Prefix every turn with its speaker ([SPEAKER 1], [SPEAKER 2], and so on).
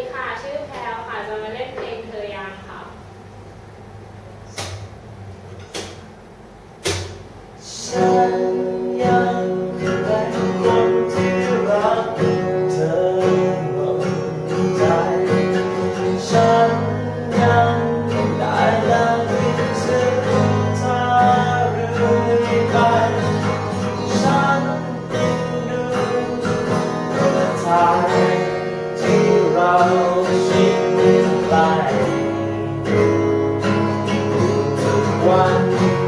[SPEAKER 1] ดีค่ะ ชื่อแพลวค่ะ จะมาเล่นเพลงเธอยังค่ะ
[SPEAKER 2] ฉันยังเป็นคนที่รักเธอหมดใจฉันยัง bottle shaped. One.